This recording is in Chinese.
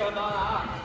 要到了啊。